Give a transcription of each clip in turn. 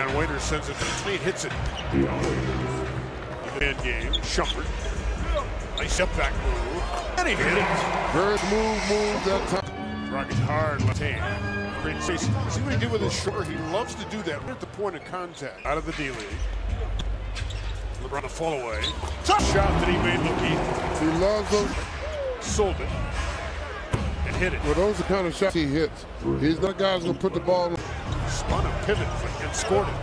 Dion Waiters sends it to the lead, hits it. End game, Shumpert. Nice step back move. And he hit it. Very move, move that time. Rocket hard left hand. Great space. See what he did with his shoulder? He loves to do that at the point of contact. Out of the D-League. LeBron a fall away. Tough shot that he made look easy. He loves those. Sold it. And hit it. Well, those are the kind of shots he hits. He's not guys gonna put the ball. Pivot and scored it.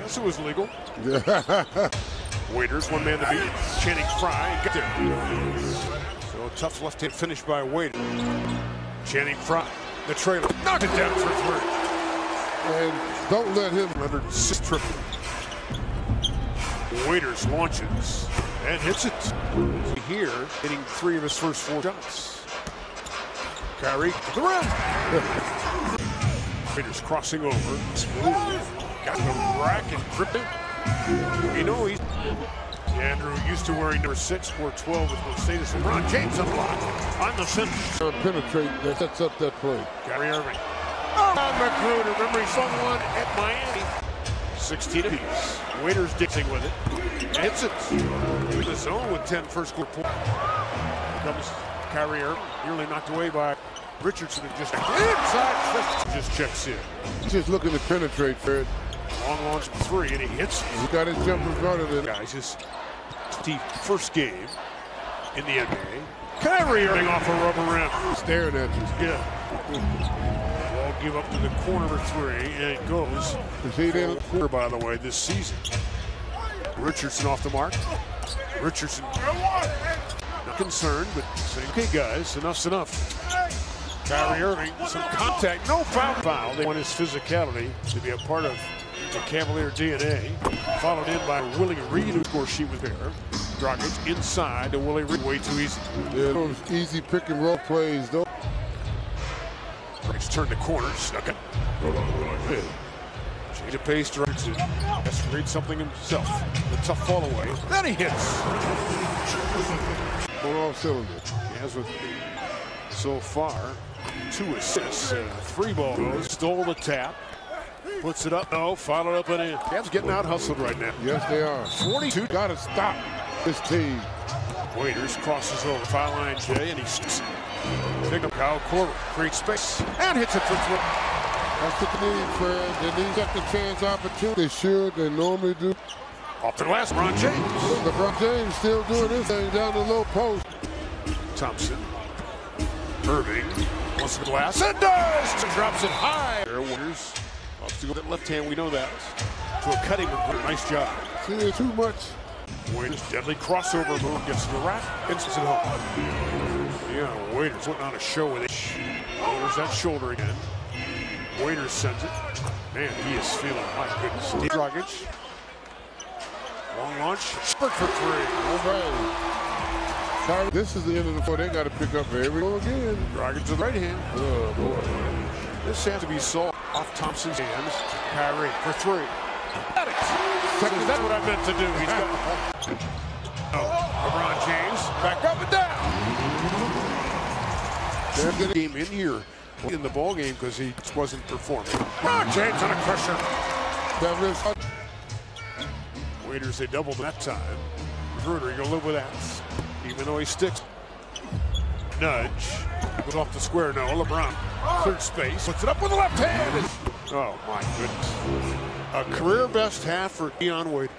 Yes, it was legal. Waiters, one man to beat. Channing Frye, get there. So tough left hand finish by Waiter. Channing Frye, the trailer, knocked it down for three. and don't let him. Another six triple. Waiters launches and hits it. Here, hitting three of his first four shots. Kyrie to the rim. Waiters crossing over. Smooth. Got the rack and grip it. You know he's Andrew used to wearing number six, wore 12 with the status. LeBron James unblocked on the finish. uh, penetrate that sets up that play. Kyrie Irving. Oh, McGruder. Remember he swung one at Miami. 16 apiece. Waiters dancing with it. Hits it. In the zone with 10 first quarter points. Comes Kyrie Irving. Nearly knocked away by Richardson. Just inside. Just checks in. He's just looking to penetrate, Fred. Long launch from three, and he hits. He's got his jump in front of it. Guys, his first game in the NBA. Kyrie Irving off a rubber rim. Staring at you. Yeah. Ball give up to the corner for three, and it goes. He didn't. Quarter, by the way, this season. Richardson off the mark. Richardson not concerned, but saying, okay, guys, enough's enough. Kyrie Irving, some contact, no foul. Foul. They want his physicality to be a part of the Cavalier DNA. Followed in by Willie Reed, of course she was there. Dragic inside to Willie Reed, way too easy. Yeah, those easy pick and roll plays, though. Dragic turned the corner, snuck it. Change of pace, Dragic has to read something himself. The tough fall away. Then he hits. On all cylinders. He has with so far two assists. Uh, three ball goes, stole the tap, puts it up. No, followed up and in. Cavs getting out hustled right now. Yes, they are. 42. Gotta stop this team. Waiters crosses over foul line Jay and he sticks. Pick up Kyle Korver, creates space and hits it for three. That's what they need, Fred. They need second chance opportunity. They should. They normally do. Off the glass, Ron James. LeBron James still doing this thing down the low post. Thompson. Irving wants the glass and does. Drops it high. There, Waiters. Wants to go that left hand. We know that. To a cutting move. Nice job. See, there's too much. Waiters deadly crossover move gets to the rack and sends it home. Yeah, Waiters putting on a show with it. There's that shoulder again. Waiters sends it. Man, he is feeling my goodness. Steve Dragic. Long launch. Spurt for three. All right. Kyrie, This is the end of the four. They got to pick up every go again. Dragic to the right hand. Oh, boy. This has to be solved off Thompson's hands. Kyrie for three. That's what I meant to do. He's got. Oh, LeBron James back up and down. They're getting game in here in the ball game because he wasn't performing. LeBron James on a crusher. that. Waiters they doubled that time. Gruder, you gonna live with that. Even though he sticks. Nudge. Goes off the square. now. LeBron. Third space. Puts it up with the left hand. Oh my goodness. A career best half for Dion Waiters.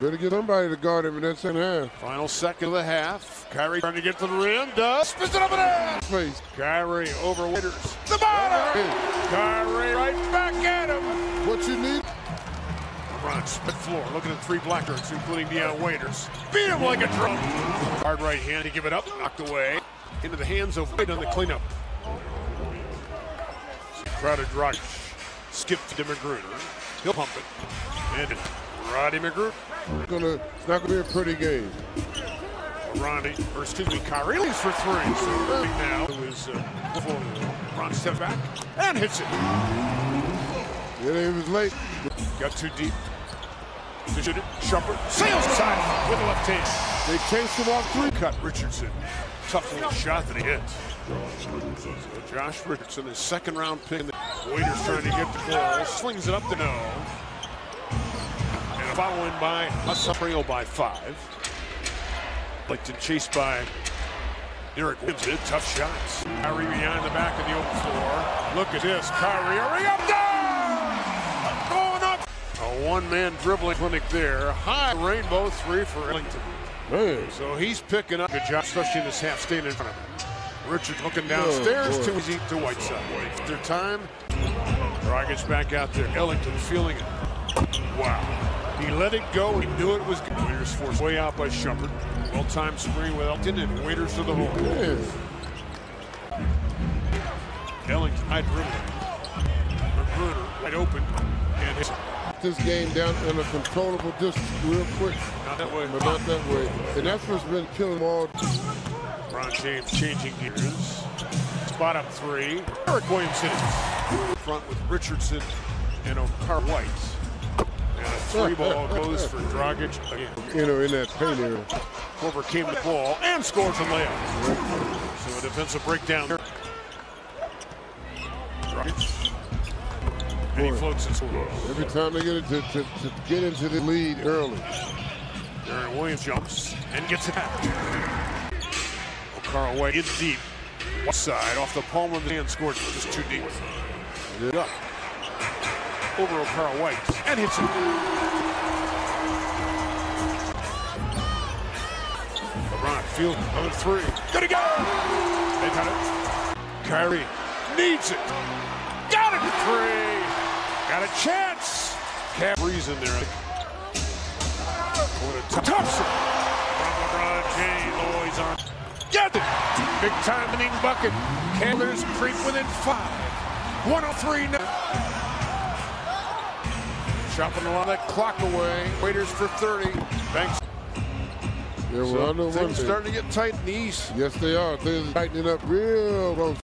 Better get somebody to guard him in that second half. Final second of the half. Kyrie trying to get to the rim. Does. Spins it up and in. Face. Kyrie over Waiters. The bottom. Kyrie right back at him. What you need? LeBron split floor, looking at three Blackbirds, including Dion Waiters. Beat him like a drum. Hard right hand to give it up, knocked away. Into the hands of White on the cleanup. Crowded rock. Skip to McGruder. He'll pump it. And Roddy McGruder. Gonna, it's not gonna be a pretty game. Ronnie, or excuse me, Kyrie leaves for three. So Irving now is uh, Ron step back and hits it. Yeah, it was late. Got too deep. To shoot it. Shumpert sails inside with the left hand. They chased him off three. Cut Richardson. tough little shot that he hit. So Josh Richardson, his second round pick. Waiters trying to get the ball, slings it up to no. And a foul in by Asaprio by five. Ellington chased by Derrick Williams. Tough shots. Kyrie behind the back of the open floor. Look at this. Kyrie up down! Going up! A one-man dribbling clinic there. High rainbow three for Ellington. Man, So he's picking up. Good job, especially in this half staying in front of him. Richard looking oh, downstairs boy. to easy to Whiteside. Their time. Dragic back out there. Ellington feeling it. Wow. He let it go. He knew it was good. Waiters forced way out by Shumpert. Well-timed screen with Ellington and Waiters to the hole. man. Ellington high dribbling. McGruder wide open. And hits it. This game down in a controllable distance real quick, Not that way. but not that way. And that's what's been killing them all. LeBron James changing gears. Spot up three. Eric Williams hits. Front with Richardson and Okaro White. And a three ball goes for Dragic again. You know, in that paint area. Overcame the ball and scores a layup. So a defensive breakdown. Dragic. And he floats and scores. Every time they get it to, to, to get into the lead early. Aaron Williams jumps and gets it back. Okaro White in deep. One side off the palm of the hand scored just too deep. Yeah. Up. Over Okaro White and hits it. LeBron field on three. Gonna go! They got it. Kyrie needs it. Got it! Three. Got a chance. Breeze in there. What a tough from LeBron James. On. Get it! Big time winning bucket. Cavaliers creep within five. 103 now. Chopping a lot of that clock away. Waiters for 30. Banks. I So things starting to get tight in the East. Yes, they are. Things tightening up real close.